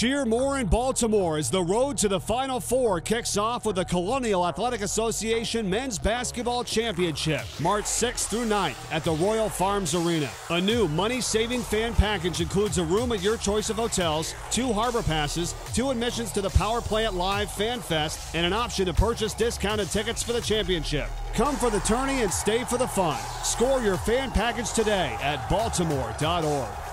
Cheer more in Baltimore as the road to the Final Four kicks off with the Colonial Athletic Association Men's Basketball Championship, March 6th through 9th at the Royal Farms Arena. A new money saving fan package includes a room at your choice of hotels, two harbor passes, two admissions to the Power Play Plant Live Fan Fest, and an option to purchase discounted tickets for the championship. Come for the tourney and stay for the fun. Score your fan package today at baltimore.org.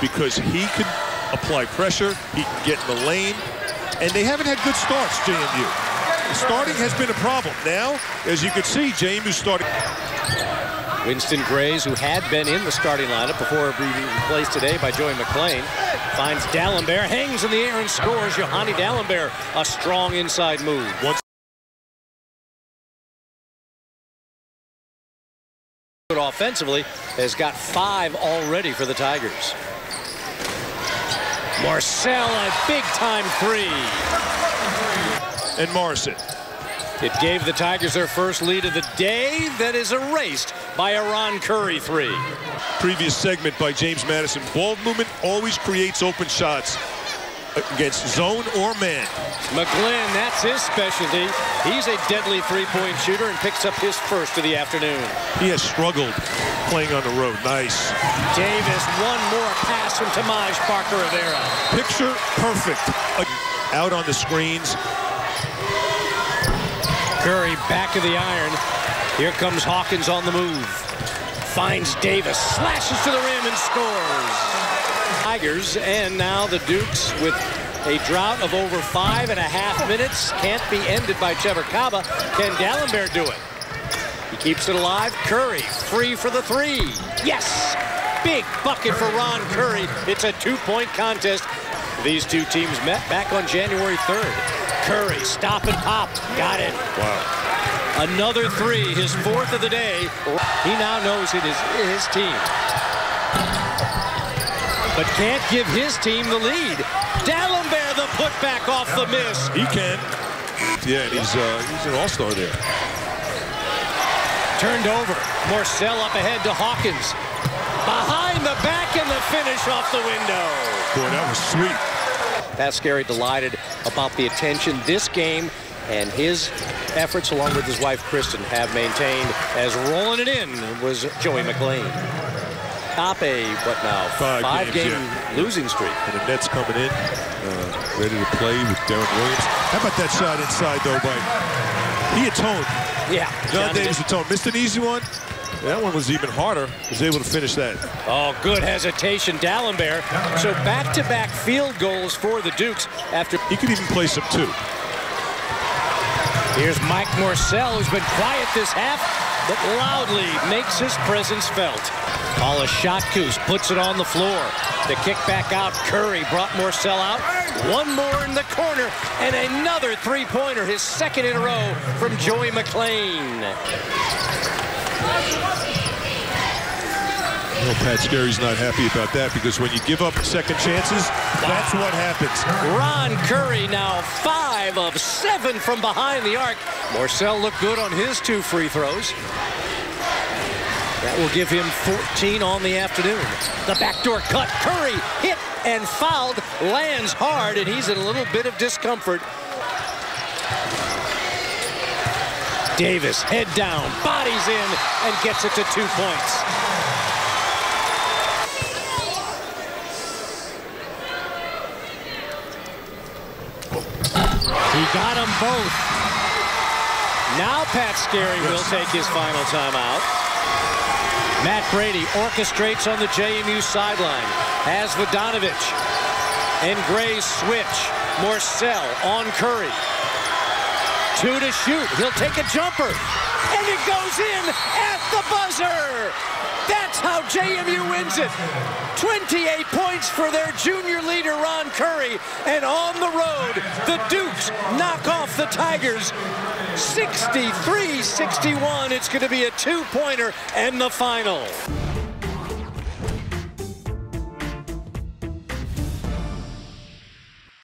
because he can apply pressure, he can get in the lane, and they haven't had good starts, JMU. Starting has been a problem. Now, as you can see, JMU starting. Winston Grays, who had been in the starting lineup before being replaced today by Joey McLean, finds Dalembert, hangs in the air and scores. Yohanna Dalembert, a strong inside move. Once offensively has got five already for the Tigers. Morsell, a big-time three. And Morrison. It gave the Tigers their first lead of the day that is erased by a Ron Curry three. Previous segment by James Madison. Ball movement always creates open shots against zone or man. McGlynn, that's his specialty. He's a deadly three-point shooter and picks up his first of the afternoon. He has struggled playing on the road. Nice. Davis, one more pass from Timajh Parker Rivera. Picture perfect. Out on the screens. Curry back of the iron. Here comes Hawkins on the move. Finds Davis, slashes to the rim and scores. Tigers and now the Dukes with a drought of over five and a half minutes. Can't be ended by Kaba. Can Dalembert do it? He keeps it alive. Curry free for the three. Yes! Big bucket for Ron Curry. It's a two-point contest. These two teams met back on January 3rd. Curry, stop and pop. Got it. Wow. Another three, his fourth of the day. He now knows it is his team. But can't give his team the lead. Dalembert the putback off the miss. He can. Yeah, and he's, uh, he's an all-star there. Turned over. Morsell up ahead to Hawkins. Behind the back and the finish off the window. Boy, that was sweet. Skerry delighted about the attention this game and his efforts along with his wife Kristen have maintained as rolling it in was Joey McLean. Top a, what now, Five five games, game yeah. losing streak. And the Nets coming in, uh, ready to play with Deron Williams. How about that shot inside, though, by... He atoned. Yeah. John Johnny Davis Missed an easy one. That one was even harder. Was able to finish that. Oh, good hesitation, Dalembert. So back-to-back field goals for the Dukes after He could even play some two. Here's Mike Morsell, who's been quiet this half, but loudly makes his presence felt. Paulius Satkus puts it on the floor. The kick back out. Curry brought Morsell out. One more in the corner, and another three-pointer, his second in a row from Joey McLean. Know, Pat Skerry's not happy about that because when you give up second chances, that's what happens. Ron Curry now five of seven from behind the arc. Morsell looked good on his two free throws. That will give him 14 on the afternoon. The backdoor cut. Curry hit and fouled. Lands hard, and he's in a little bit of discomfort. Davis, head down, bodies in, and gets it to two points. He got them both. Now Pat Skerry will take his final timeout. Matt Brady orchestrates on the JMU sideline. Has Vodanovich. And Gray switch. Morsell on Curry. Two to shoot. He'll take a jumper. And it goes in at the buzzer. That's how JMU wins it. 28 points for their junior leader, Ron Curry. And on the road, the Dukes knock off the Tigers 63-61. It's going to be a two-pointer and the final.